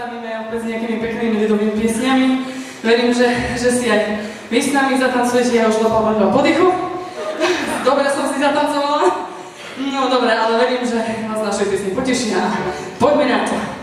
zastavíme opäť s nejakými peknými ľudovými piesňami. Verím, že, že si aj vy s nami zatancujete, ja už lopám po podychu. Dobre som si zatancovala. No dobre, ale verím, že vás našej piesni potešia. Poďme na to.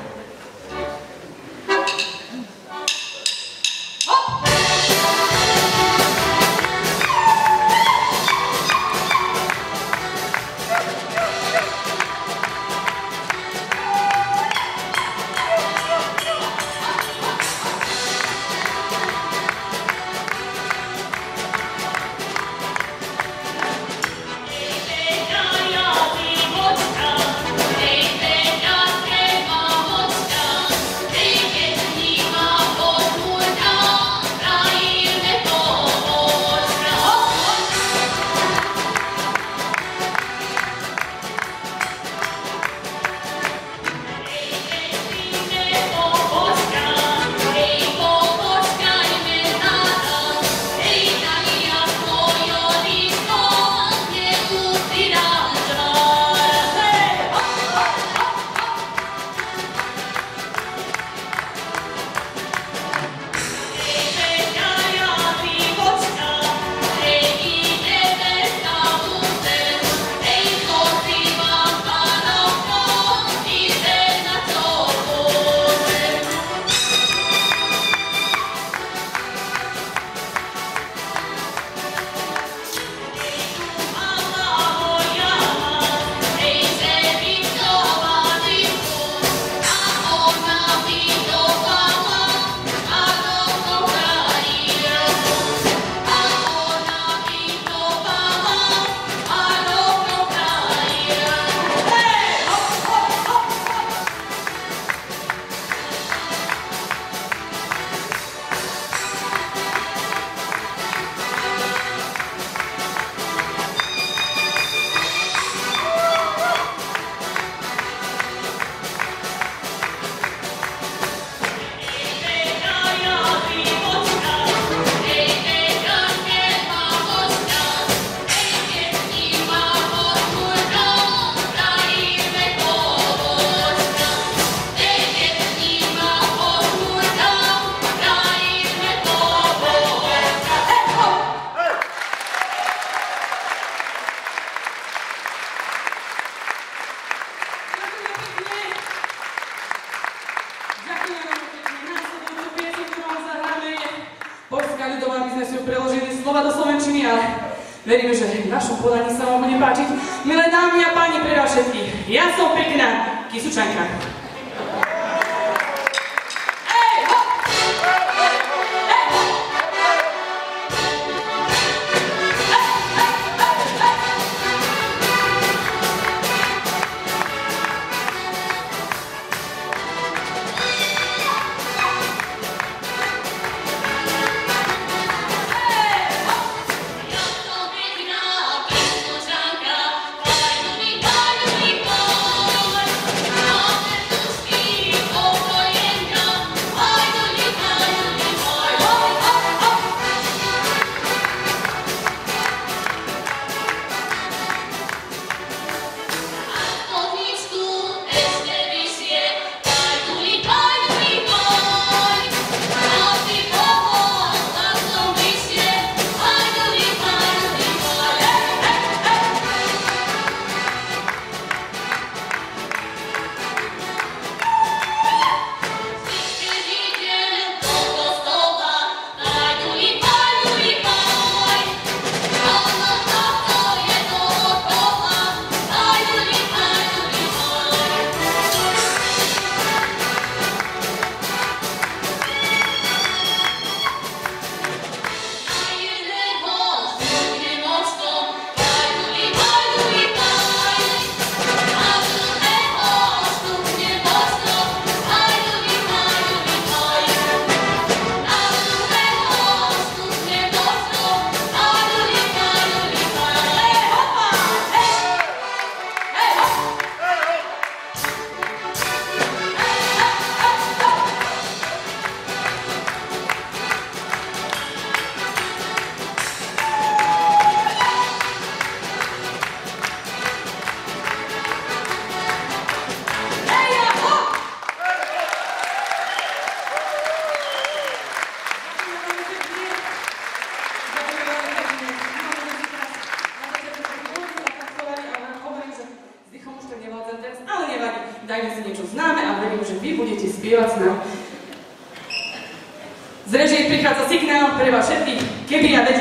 Verím, že v našom podaní sa vám bude páčiť. Milé dámy a páni, pre vás všetkých, ja som pekná Kisučanka.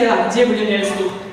Венера, где были реальные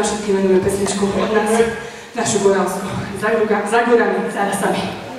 vám všetkým venujeme pesničku od nás, našu goralskú, za, za gorami, za rasami.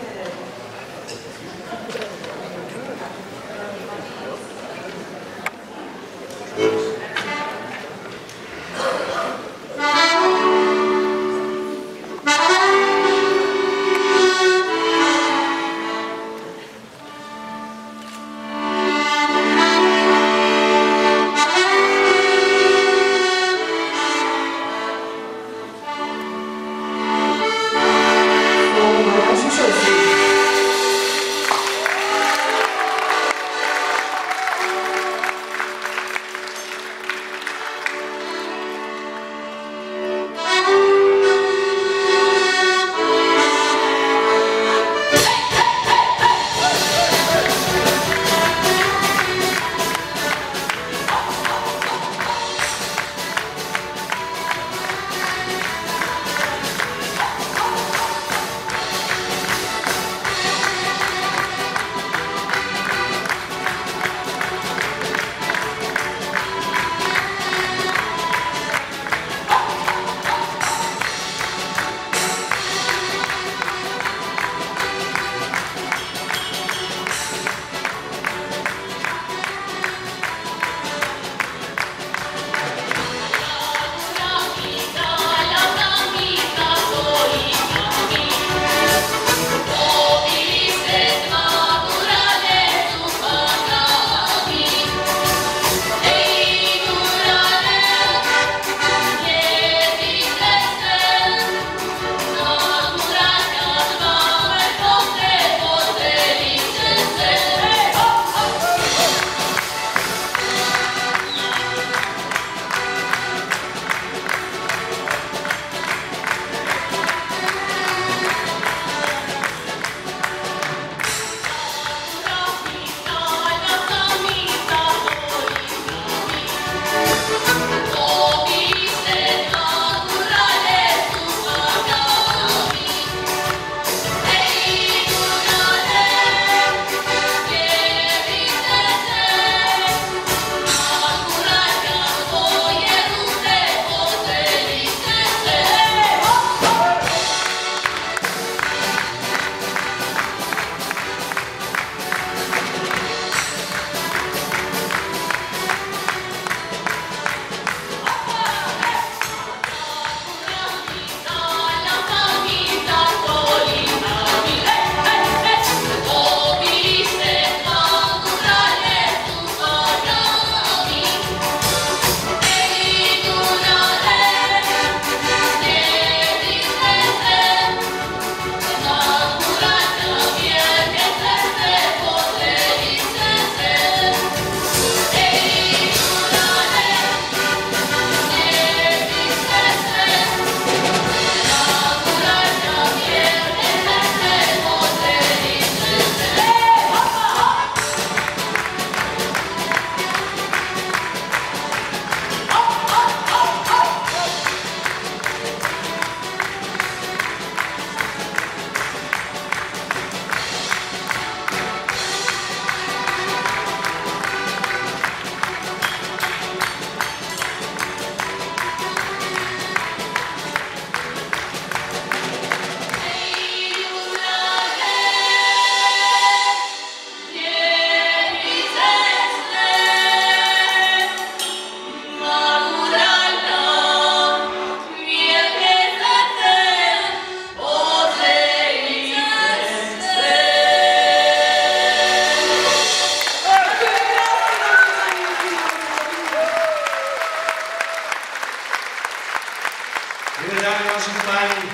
Milé dámy, vážení páni,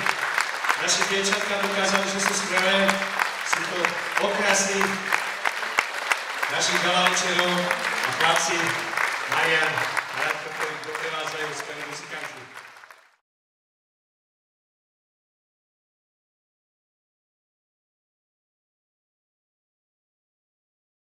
naše dievčatka dokázali, že sú skvelé. Sú to okrasy našich galavčerov a chlapci Marian a Radko, ktorí doprevádzajú skvelí muzikanti.